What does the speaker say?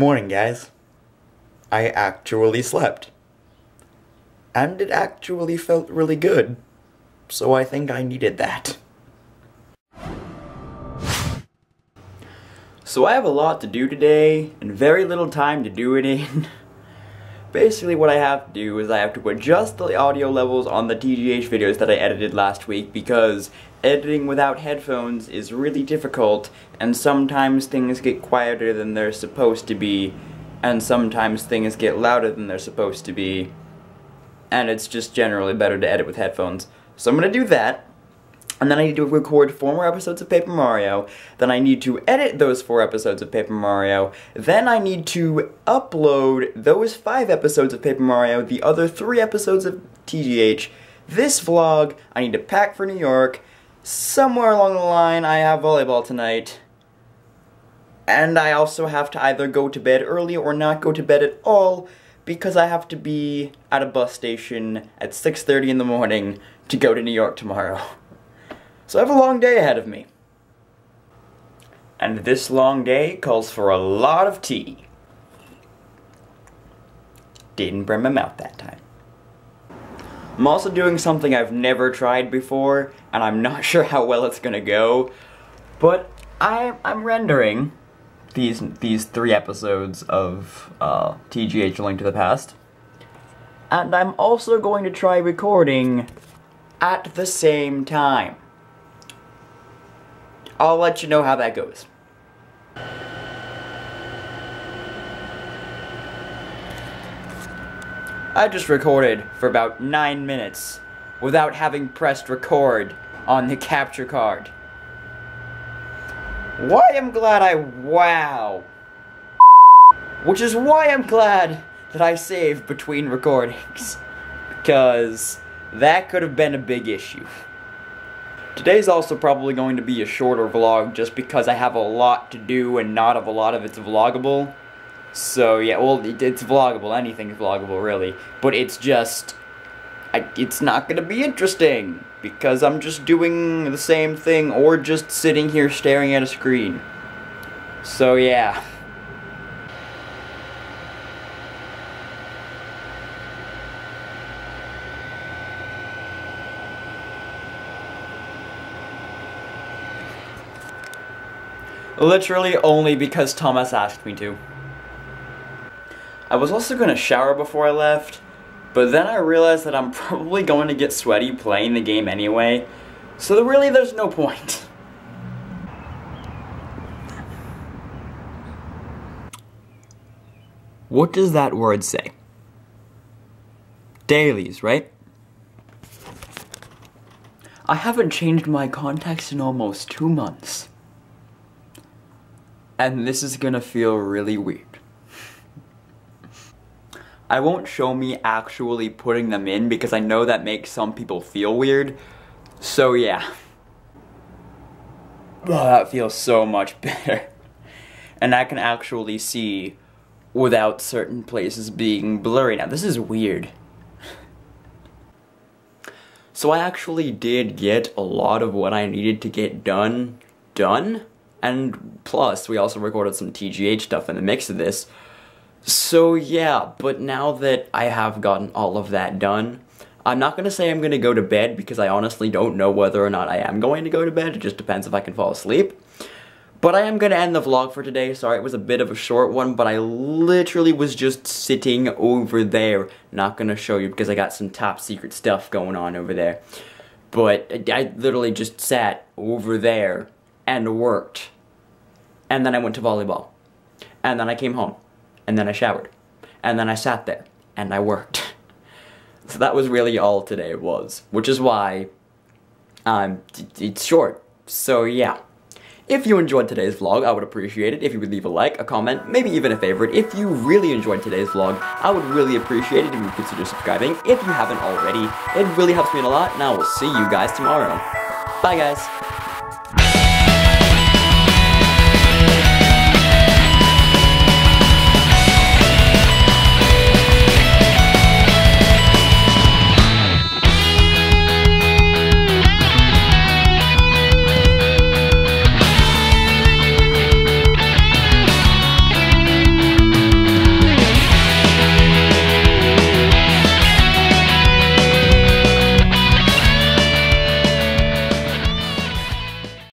Morning, guys. I actually slept. And it actually felt really good. So I think I needed that. So I have a lot to do today, and very little time to do it in. Basically what I have to do is I have to adjust the audio levels on the TGH videos that I edited last week because editing without headphones is really difficult and sometimes things get quieter than they're supposed to be and sometimes things get louder than they're supposed to be and it's just generally better to edit with headphones. So I'm gonna do that and then I need to record four more episodes of Paper Mario, then I need to edit those four episodes of Paper Mario, then I need to upload those five episodes of Paper Mario, the other three episodes of TGH, this vlog, I need to pack for New York, somewhere along the line I have volleyball tonight, and I also have to either go to bed early or not go to bed at all, because I have to be at a bus station at 6.30 in the morning to go to New York tomorrow. So I have a long day ahead of me. And this long day calls for a lot of tea. Didn't burn my mouth that time. I'm also doing something I've never tried before, and I'm not sure how well it's gonna go, but I, I'm rendering these these three episodes of uh, TGH Link to the Past. And I'm also going to try recording at the same time. I'll let you know how that goes. I just recorded for about 9 minutes without having pressed record on the capture card. Why I'm glad I wow. Which is why I'm glad that I saved between recordings. Because that could have been a big issue. Today's also probably going to be a shorter vlog just because I have a lot to do and not of a lot of it's vloggable. So yeah, well, it's vloggable, anything's vloggable really. But it's just, I, it's not gonna be interesting because I'm just doing the same thing or just sitting here staring at a screen. So yeah. Literally only because Thomas asked me to. I was also going to shower before I left, but then I realized that I'm probably going to get sweaty playing the game anyway, so really there's no point. What does that word say? Dailies, right? I haven't changed my contacts in almost two months. And this is gonna feel really weird. I won't show me actually putting them in because I know that makes some people feel weird. So yeah. Oh, that feels so much better. And I can actually see without certain places being blurry. Now this is weird. So I actually did get a lot of what I needed to get done, done. And plus, we also recorded some TGH stuff in the mix of this. So yeah, but now that I have gotten all of that done, I'm not to say I'm to go to bed because I honestly don't know whether or not I am going to go to bed. It just depends if I can fall asleep. But I am to end the vlog for today. Sorry, it was a bit of a short one, but I literally was just sitting over there. Not to show you because I got some top secret stuff going on over there. But I literally just sat over there and worked. And then I went to volleyball. And then I came home. And then I showered. And then I sat there. And I worked. so that was really all today was. Which is why um, it's short. So yeah. If you enjoyed today's vlog, I would appreciate it if you would leave a like, a comment, maybe even a favorite. If you really enjoyed today's vlog, I would really appreciate it if you would consider subscribing if you haven't already. It really helps me a lot, and I will see you guys tomorrow. Bye guys!